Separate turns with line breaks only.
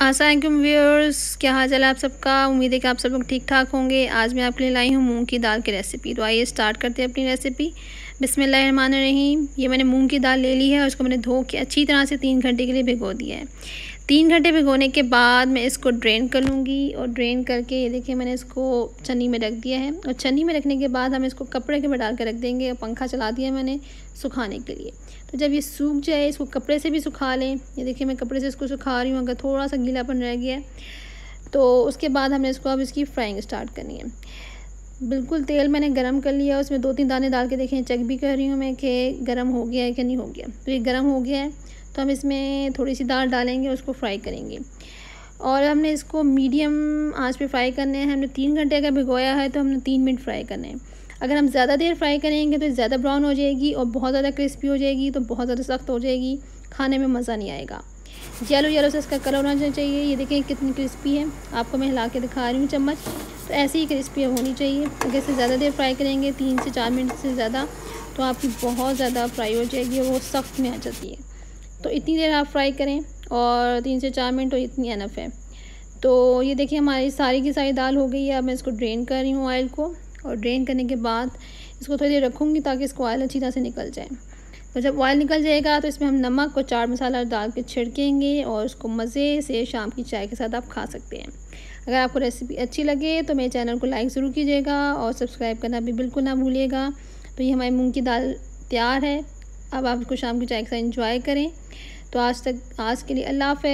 Aslam viewers, क्या हाल चाल है आप सबका? उम्मीद है कि आप सब लोग ठीक ठाक होंगे। आज मैं आपके लिए लाई हूँ मूंग की दाल की रेसिपी तो आइए स्टार्ट करते हैं अपनी रेसिपी रहीम ये मैंने मूंग की दाल ले ली है और उसको मैंने धो के अच्छी तरह से तीन घंटे के लिए भिगो दिया है। तीन घंटे भिगोने के बाद मैं इसको ड्रेन कर लूँगी और ड्रेन करके ये देखिए मैंने इसको चन्नी में रख दिया है। और चन्नी में रखने के बाद हम इसको कपड़े के में डाल कर रख देंगे और पंखा चला दिया मैंने सुखाने के लिए। तो जब ये सूख जाए, इसको कपड़े से भी सुखा लें। ये देखिए मैं कपड़े से इसको सुखा रही हूँ। अगर थोड़ा सा गीलापन रह गया तो उसके बाद हमने इसको अब इसकी फ्राइंग स्टार्ट करनी है। बिल्कुल तेल मैंने गरम कर लिया, उसमें दो तीन दाने डाल के देखें, चेक भी कर रही हूँ मैं कि गर्म हो गया है कि नहीं हो गया। तो ये गर्म हो गया है तो हम इसमें थोड़ी सी दाल डालेंगे, उसको फ्राई करेंगे। और हमने इसको मीडियम आँच पे फ्राई करने हैं, हमने तीन घंटे अगर भिगोया है तो हमने तीन मिनट फ्राई करने हैं। अगर हम ज़्यादा देर फ्राई करेंगे तो ज़्यादा ब्राउन हो जाएगी और बहुत ज़्यादा क्रिस्पी हो जाएगी तो बहुत ज़्यादा सख्त हो जाएगी, खाने में मज़ा नहीं आएगा। येलो येलो से इसका कलर होना चाहिए। ये देखें कितनी क्रिस्पी है। आपको मैं हिला के दिखा रही हूँ चम्मच। तो ऐसी ही क्रिस्पी होनी चाहिए। अगर इसे ज़्यादा देर फ्राई करेंगे, तीन से चार मिनट से ज़्यादा तो आपकी बहुत ज़्यादा फ्राई हो जाएगी और वो सख्त में आ जाती है। तो इतनी देर आप फ्राई करें और तीन से चार मिनट तो इतनी अनफ है। तो ये देखिए हमारी सारी की सारी दाल हो गई है। अब मैं इसको ड्रेन कर रही हूँ ऑयल को और ड्रेन करने के बाद इसको थोड़ी देर रखूँगी ताकि इसको ऑयल अच्छी तरह से निकल जाए। तो जब ऑयल निकल जाएगा तो इसमें हम नमक और चाट मसाला डाल के छिड़केंगे और उसको मज़े से शाम की चाय के साथ आप खा सकते हैं। अगर आपको रेसिपी अच्छी लगे तो मेरे चैनल को लाइक ज़रूर कीजिएगा और सब्सक्राइब करना भी बिल्कुल ना भूलिएगा। तो ये हमारी मूँग की दाल तैयार है। अब आप इसको शाम की चाय के साथ इंजॉय करें। तो आज तक, आज के लिए अल्लाह हाफ़